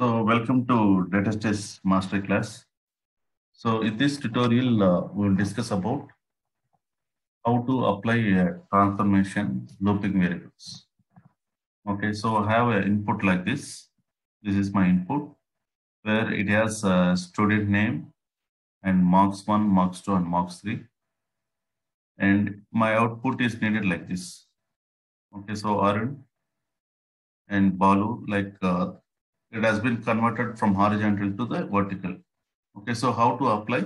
So welcome to DataStage Master Class. So in this tutorial, uh, we will discuss about how to apply a transformation looping variables. Okay, so I have an input like this. This is my input where it has a student name and marks 1, marks 2 and marks 3. And my output is needed like this. Okay, so Arun and Balu, like uh, it has been converted from horizontal to the vertical. Okay, so how to apply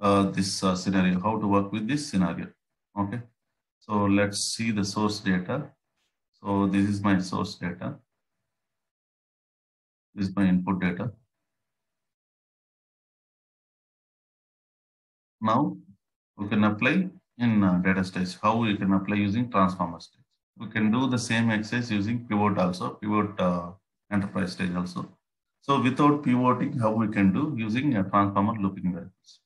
uh, this uh, scenario, how to work with this scenario. Okay, so let's see the source data. So this is my source data. This is my input data. Now we can apply in uh, DataStage, how we can apply using transformer stage. We can do the same exercise using pivot also, pivot uh, enterprise stage also. So without pivoting, how we can do using a transformer looping variables.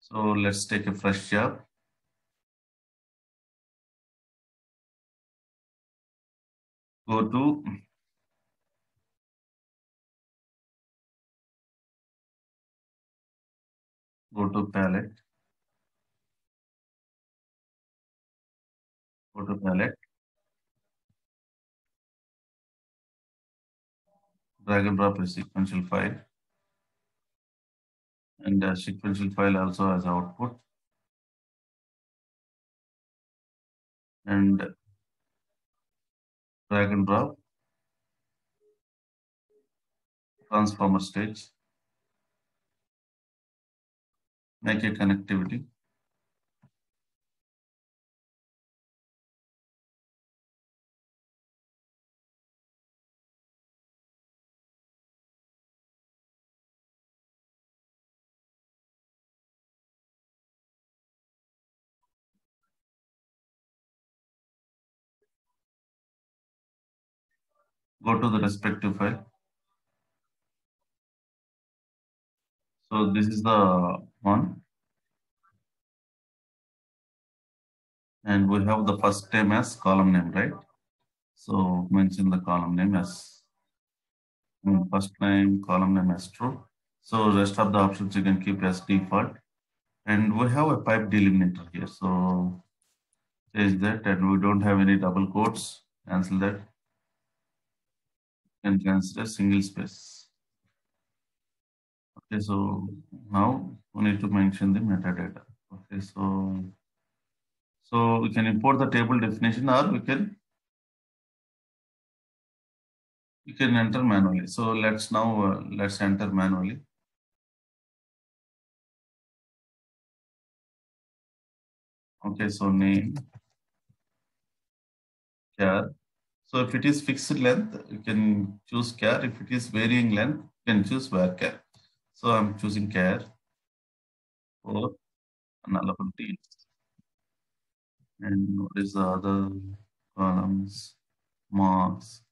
So let's take a fresh job. Go to go to palette. Go to palette. Drag and drop a sequential file and the sequential file also has output. And drag and drop transformer stage. Make a connectivity go to the respective file. So this is the one. And we have the first name as column name, right? So mention the column name as first name, column name as true. So rest of the options you can keep as default. And we have a pipe delimiter here. So change that and we don't have any double quotes. Cancel that and consider single space. Okay, so now we need to mention the metadata. Okay, so so we can import the table definition or we can we can enter manually. So let's now uh, let's enter manually. Okay, so name, char, so if it is fixed length, you can choose char. If it is varying length, you can choose varchar. So I'm choosing char for nullability. And what is the other columns? Marks.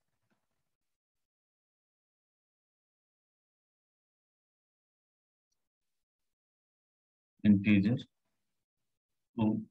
Integer. Two.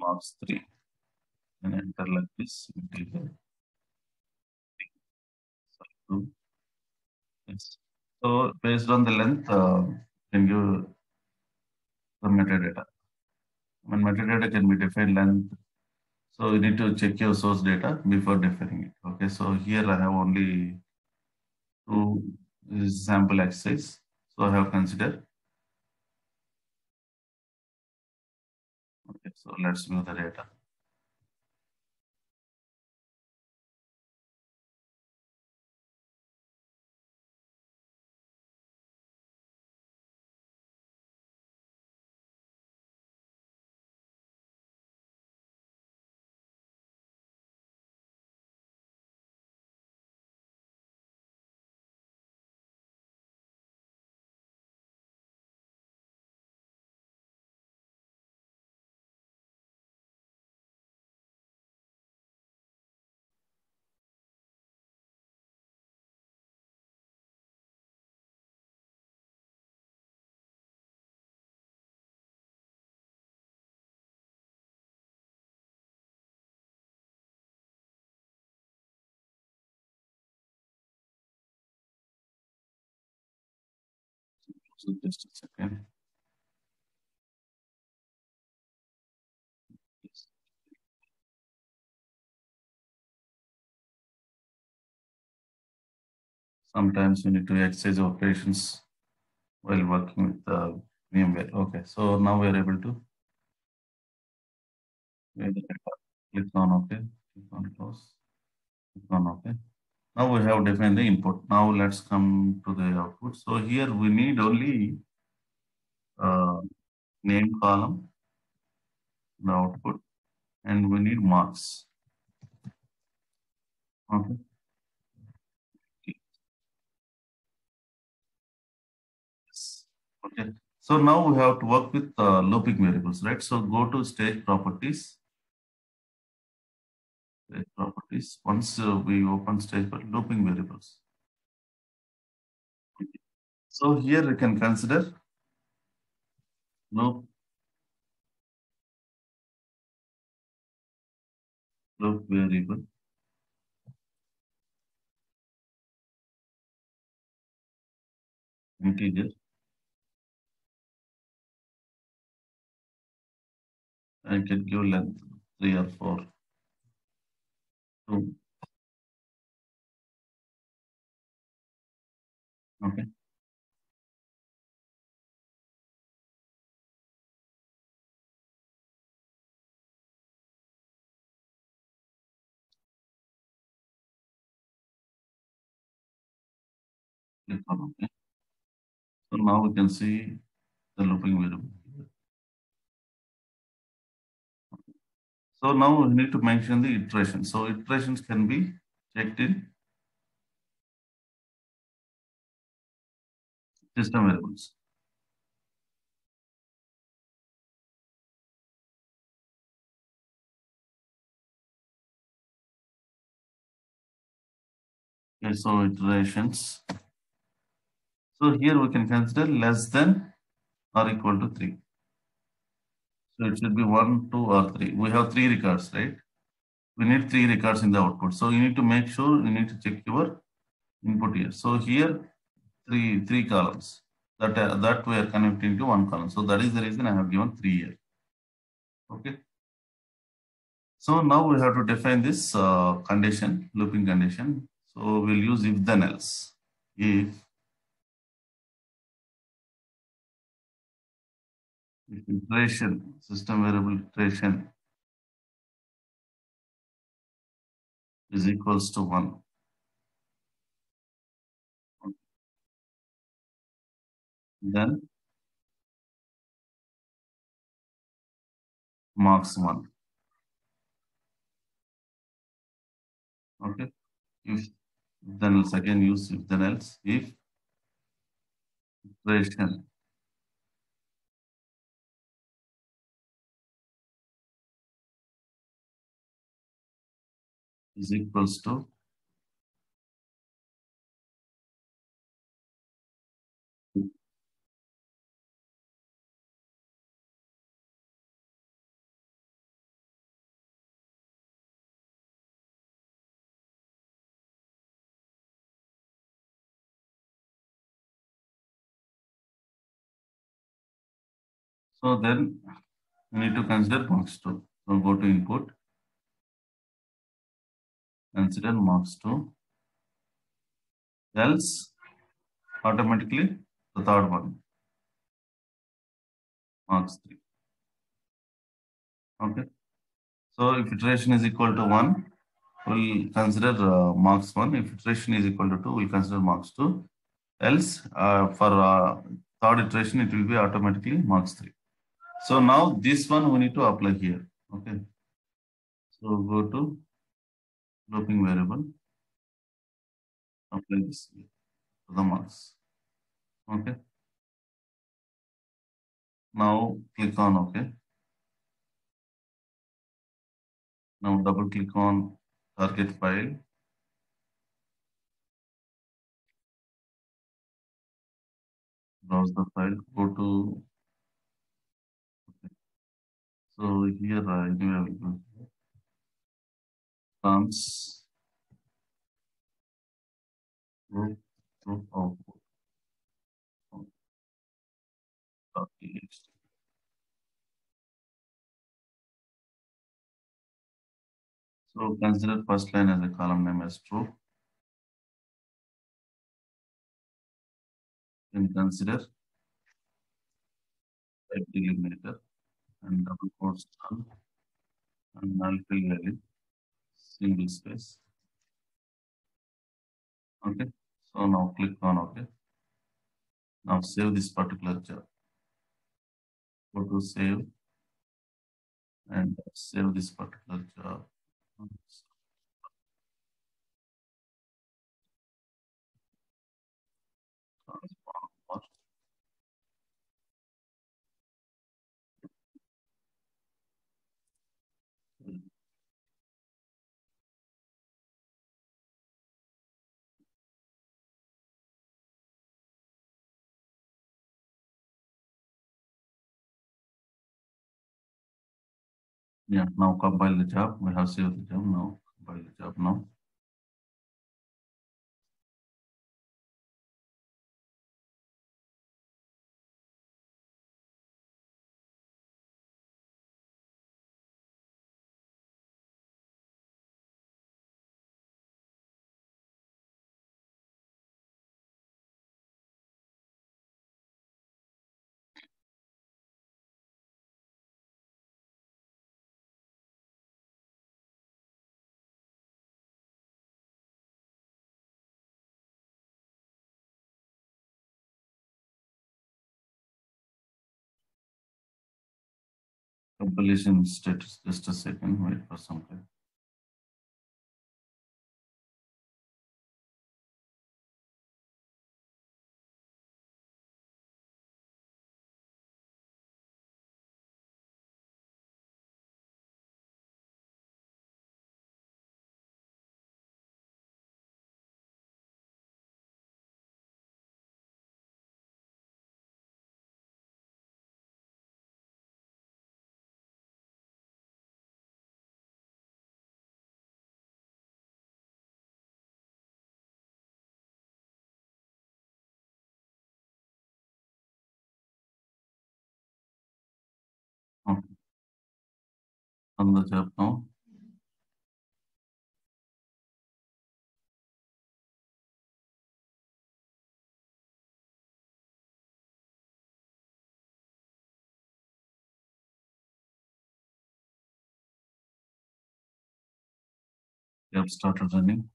Marks three. And enter like this yes. So based on the length, uh, give the metadata. When metadata can be defined length, so you need to check your source data before defining it. Okay, so here I have only two sample exercise. So I have considered. Okay, so let's view the data. So just a second. Sometimes we need to exercise operations while working with the VMware. Okay, so now we are able to click on OK, click on close, click on OK. Now we have defined the input. Now let's come to the output. So here we need only uh, name column, the output, and we need marks. Okay. Okay. So now we have to work with uh, looping variables, right? So go to stage properties stage properties once uh, we open stage but looping variables. So here we can consider loop, loop variable. integer I can give length 3 or 4 Okay. Okay. So now we can see the looping variable. So now we need to mention the iteration. So iterations can be checked in system variables. Okay, so iterations. So here we can consider less than or equal to 3. So it should be 1, 2 or 3. We have 3 records, right? We need 3 records in the output. So you need to make sure you need to check your input here. So here three three columns that uh, that we are connecting to one column. So that is the reason I have given 3 here. Okay. So now we have to define this uh, condition, looping condition. So we'll use if then else. If if iteration, system variable iteration is equals to 1. Then marks 1. Okay. If then else again use if then else if iteration is equals to So then we need to consider marks 2. So go to input, consider marks 2, else automatically the third one, marks 3. Okay. So if iteration is equal to 1, we'll consider uh, marks 1. If iteration is equal to 2, we'll consider marks 2. Else uh, for uh, third iteration, it will be automatically marks 3. So now this one we need to apply here. Okay. So go to looping variable. Apply this to the marks. Okay. Now click on OK. Now double click on target file. Browse the file. Go to okay. So here I have comes group group output. So consider first line as a column name as true. Then consider pipe delimiter and double quotes done and null fill value single space. Okay, so now click on OK. Now save this particular job. Go to save and save this particular job. Yeah, now compile the job. We have saved the job now. Compile the job now. Compilation status. Just a second. Wait for some time. On the job now. Running.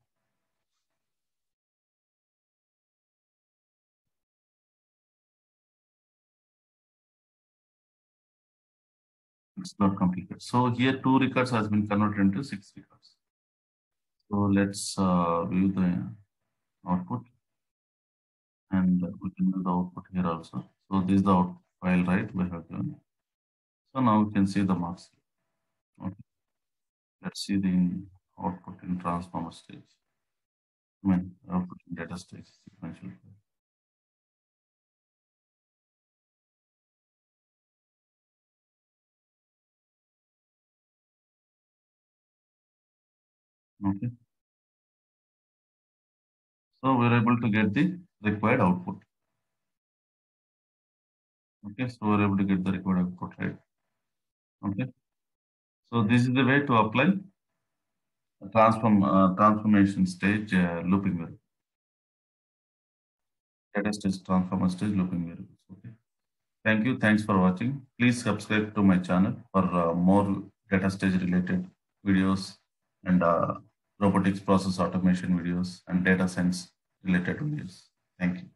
It's not completed. So here two records has been converted into six records. So let's uh, view the output and we can do the output here also. So this is the out file, right? We have given. So now we can see the marks. Okay. Let's see the output in transformer stage. I mean, output in DataStage sequential. Okay. So we're able to get the required output. Okay, so we're able to get the required output, right? Okay. So this is the way to apply transform uh, transformation stage uh, looping variable. DataStage transformer stage looping variables. Okay. Thank you. Thanks for watching. Please subscribe to my channel for uh, more DataStage related videos and uh, robotics process automation videos and data science related videos. Thank you.